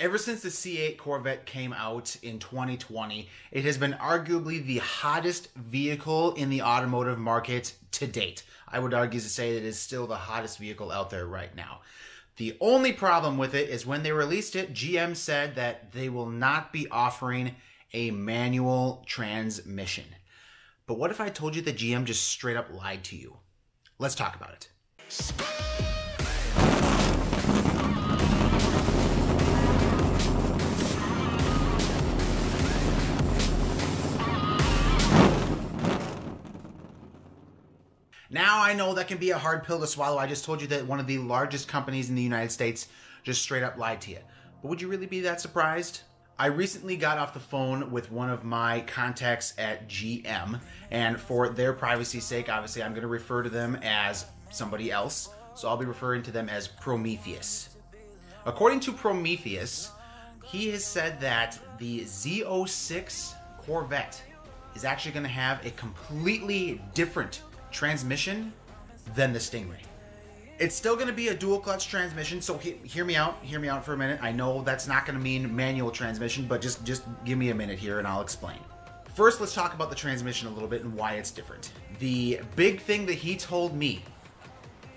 Ever since the C8 Corvette came out in 2020, it has been arguably the hottest vehicle in the automotive market to date. I would argue to say that it is still the hottest vehicle out there right now. The only problem with it is when they released it, GM said that they will not be offering a manual transmission. But what if I told you that GM just straight up lied to you? Let's talk about it. Now I know that can be a hard pill to swallow. I just told you that one of the largest companies in the United States just straight up lied to you. But would you really be that surprised? I recently got off the phone with one of my contacts at GM, and for their privacy's sake, obviously, I'm going to refer to them as somebody else. So I'll be referring to them as Prometheus. According to Prometheus, he has said that the Z06 Corvette is actually going to have a completely different transmission than the Stingray. It's still going to be a dual clutch transmission, so he- hear me out. Hear me out for a minute. I know that's not going to mean manual transmission, but just just give me a minute here and I'll explain. First, let's talk about the transmission a little bit and why it's different. The big thing that he told me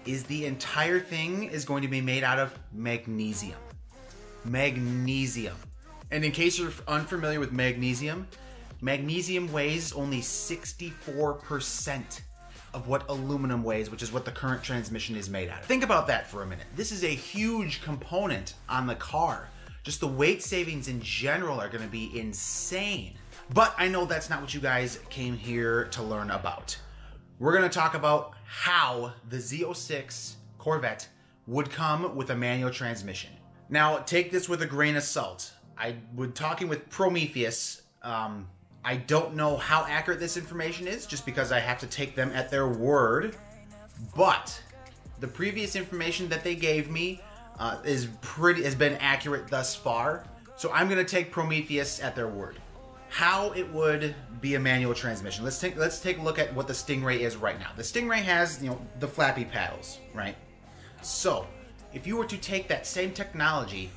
is the entire thing is going to be made out of magnesium. Magnesium. And in case you're unfamiliar with magnesium, magnesium weighs only 64% of what aluminum weighs, which is what the current transmission is made out of. Think about that for a minute. This is a huge component on the car. Just the weight savings in general are going to be insane. But I know that's not what you guys came here to learn about. We're going to talk about how the Z06 Corvette would come with a manual transmission. Now, take this with a grain of salt. I would talking with Prometheus. Um, I don't know how accurate this information is, just because I have to take them at their word. But the previous information that they gave me uh, is pretty has been accurate thus far. So I'm going to take Prometheus at their word. How it would be a manual transmission. Let's take let's take a look at what the Stingray is right now. The Stingray has you know the flappy paddles, right? So if you were to take that same technology,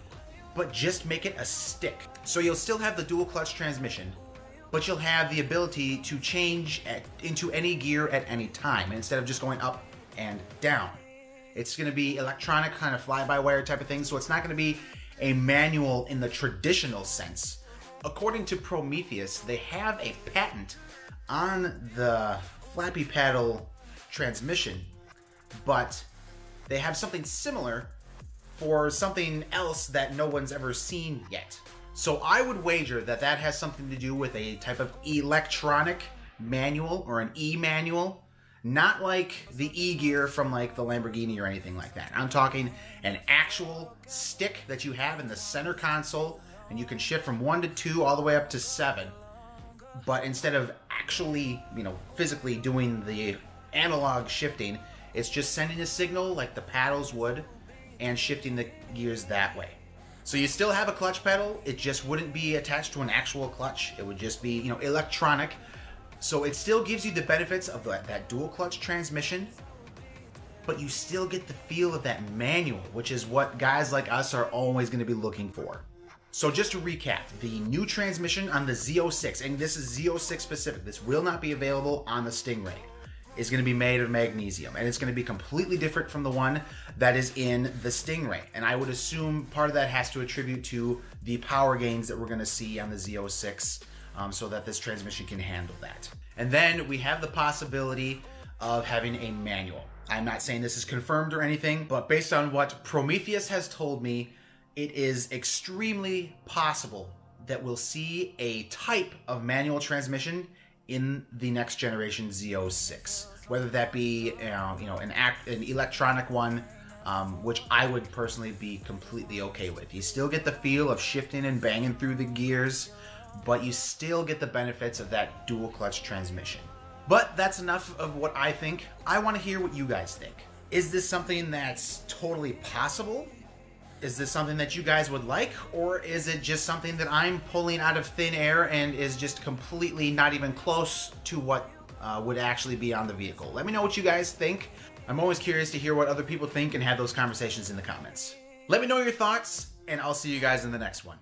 but just make it a stick, so you'll still have the dual clutch transmission, but you'll have the ability to change at, into any gear at any time instead of just going up and down. It's going to be electronic, kind of fly-by-wire type of thing, so it's not going to be a manual in the traditional sense. According to Prometheus, they have a patent on the flappy paddle transmission, but they have something similar for something else that no one's ever seen yet. So I would wager that that has something to do with a type of electronic manual or an e-manual, not like the e-gear from like the Lamborghini or anything like that. I'm talking an actual stick that you have in the center console and you can shift from 1 to 2 all the way up to 7. But instead of actually, you know, physically doing the analog shifting, it's just sending a signal like the paddles would and shifting the gears that way. So you still have a clutch pedal, it just wouldn't be attached to an actual clutch. It would just be, you know, electronic. So it still gives you the benefits of that, that dual clutch transmission, but you still get the feel of that manual, which is what guys like us are always going to be looking for. So just to recap, the new transmission on the Z06, and this is Z06 specific, this will not be available on the Stingray, is going to be made of magnesium, and it's going to be completely different from the one that is in the Stingray. And I would assume part of that has to attribute to the power gains that we're going to see on the Z06, um, so that this transmission can handle that. And then we have the possibility of having a manual. I'm not saying this is confirmed or anything, but based on what Prometheus has told me, it is extremely possible that we'll see a type of manual transmission in the next generation Z06. Whether that be you know an act an electronic one, um, which I would personally be completely okay with. You still get the feel of shifting and banging through the gears, but you still get the benefits of that dual clutch transmission. But that's enough of what I think. I want to hear what you guys think. Is this something that's totally possible? Is this something that you guys would like, or is it just something that I'm pulling out of thin air and is just completely not even close to what uh, would actually be on the vehicle? Let me know what you guys think. I'm always curious to hear what other people think and have those conversations in the comments. Let me know your thoughts and I'll see you guys in the next one.